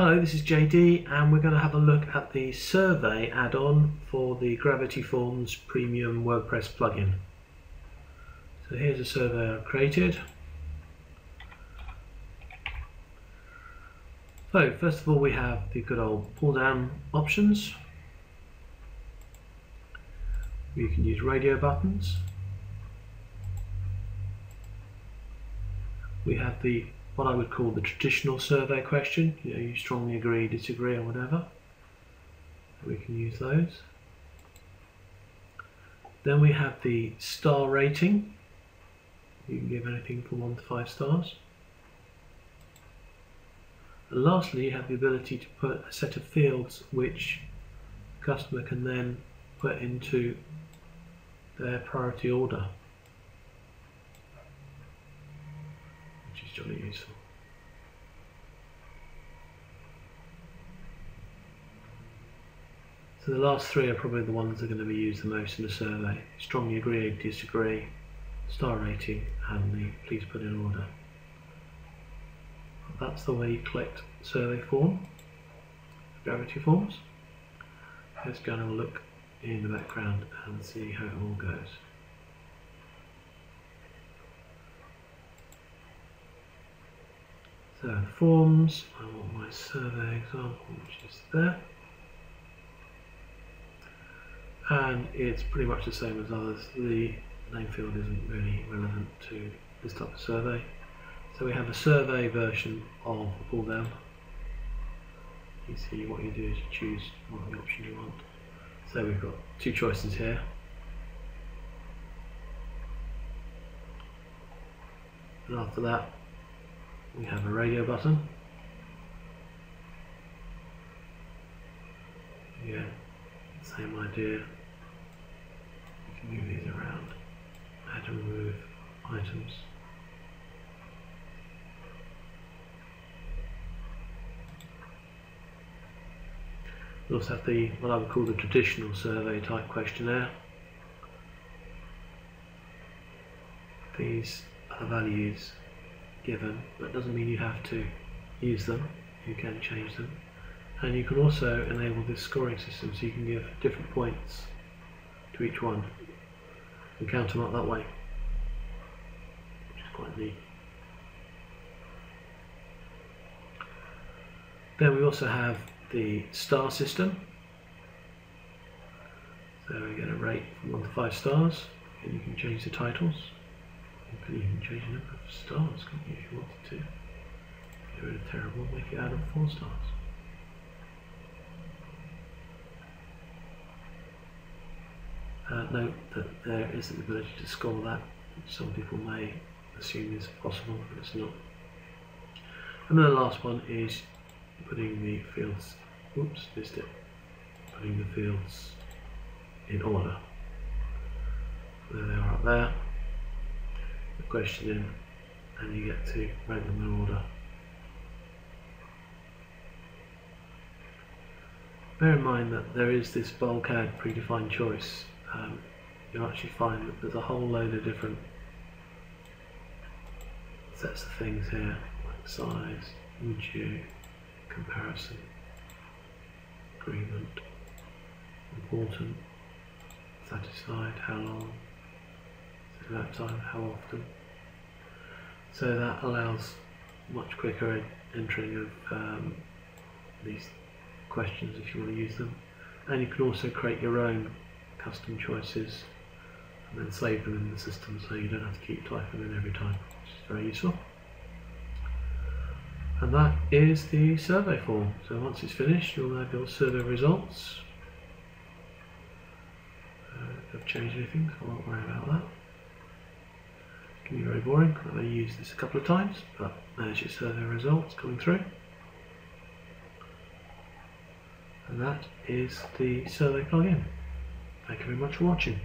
Hello, this is JD and we're going to have a look at the survey add-on for the Gravity Forms Premium WordPress plugin. So here's a survey I've created. So first of all we have the good old pull down options. We can use radio buttons. We have the what I would call the traditional survey question. You know, you strongly agree, disagree, or whatever. We can use those. Then we have the star rating. You can give anything from one to five stars. And lastly, you have the ability to put a set of fields which the customer can then put into their priority order. Useful. So the last three are probably the ones that are going to be used the most in the survey. Strongly agree, disagree, star rating and the please put in order. That's the way you collect survey form, gravity forms. Let's go and have a look in the background and see how it all goes. So forms, I want my survey example which is there. And it's pretty much the same as others. The name field isn't really relevant to this type of survey. So we have a survey version of the pull down. You see what you do is you choose what the option you want. So we've got two choices here. And after that we have a radio button. Yeah, same idea. You can move these around. Add and remove items. We also have the what I would call the traditional survey type questionnaire. These are the values given. but doesn't mean you have to use them. You can change them. And you can also enable this scoring system so you can give different points to each one and count them up that way, which is quite neat. Then we also have the star system. So we get a rate from 1 to 5 stars, and you can change the titles. You could even change the number of stars, couldn't you, if you wanted to? Get rid of terrible, make it out of four stars. Uh, note that there is the ability to score that, which some people may assume is possible, but it's not. And then the last one is putting the fields, oops, missed it, putting the fields in order. There they are up there the question in and you get to rank them in order. Bear in mind that there is this bulk add predefined choice. Um, you'll actually find that there's a whole load of different sets of things here, like size, would you, comparison, agreement, important, satisfied, how long, that time, how often. So that allows much quicker entering of um, these questions if you want to use them. And you can also create your own custom choices and then save them in the system so you don't have to keep typing in every time, which is very useful. And that is the survey form. So once it's finished, you'll able to survey results. Uh, if I've changed anything, so I won't worry about that can be very boring. I've only used this a couple of times, but there's your survey results coming through. And that is the survey plugin. Thank you very much for watching.